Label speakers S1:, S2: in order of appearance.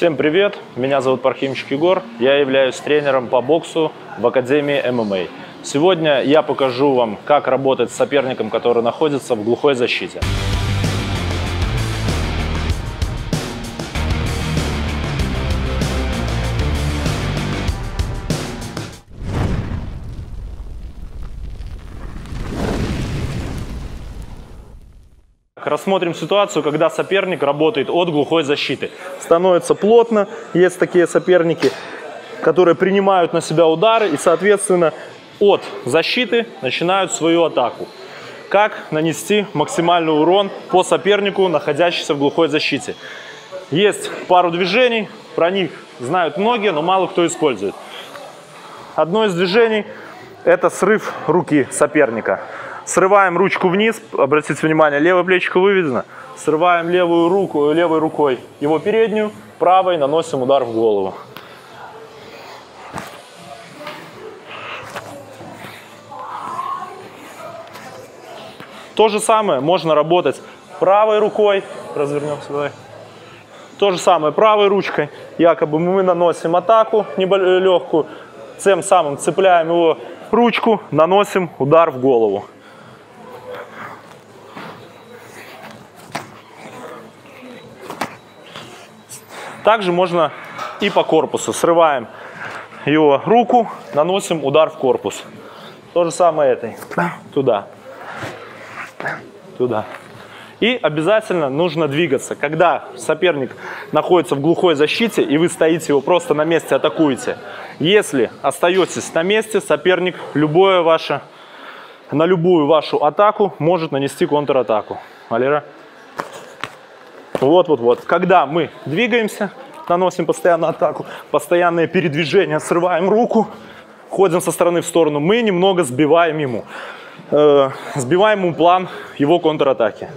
S1: Всем привет, меня зовут Пархимчик Егор, я являюсь тренером по боксу в Академии ММА. Сегодня я покажу вам, как работать с соперником, который находится в глухой защите. Рассмотрим ситуацию, когда соперник работает от глухой защиты. Становится плотно, есть такие соперники, которые принимают на себя удары и, соответственно, от защиты начинают свою атаку. Как нанести максимальный урон по сопернику, находящемуся в глухой защите. Есть пару движений, про них знают многие, но мало кто использует. Одно из движений – это срыв руки соперника. Срываем ручку вниз, обратите внимание, левое плечико выведено. Срываем левую руку, левой рукой его переднюю, правой наносим удар в голову. То же самое можно работать правой рукой. Развернемся, давай. То же самое правой ручкой. Якобы мы наносим атаку легкую, тем самым цепляем его ручку, наносим удар в голову. Также можно и по корпусу. Срываем его руку, наносим удар в корпус. То же самое этой. Туда. Туда. И обязательно нужно двигаться. Когда соперник находится в глухой защите, и вы стоите его просто на месте, атакуете. Если остаетесь на месте, соперник любое ваше, на любую вашу атаку может нанести контратаку. Валера. Вот-вот-вот. Когда мы двигаемся, наносим постоянно атаку, постоянное передвижение, срываем руку, ходим со стороны в сторону, мы немного сбиваем ему, э, сбиваем ему план его контратаки.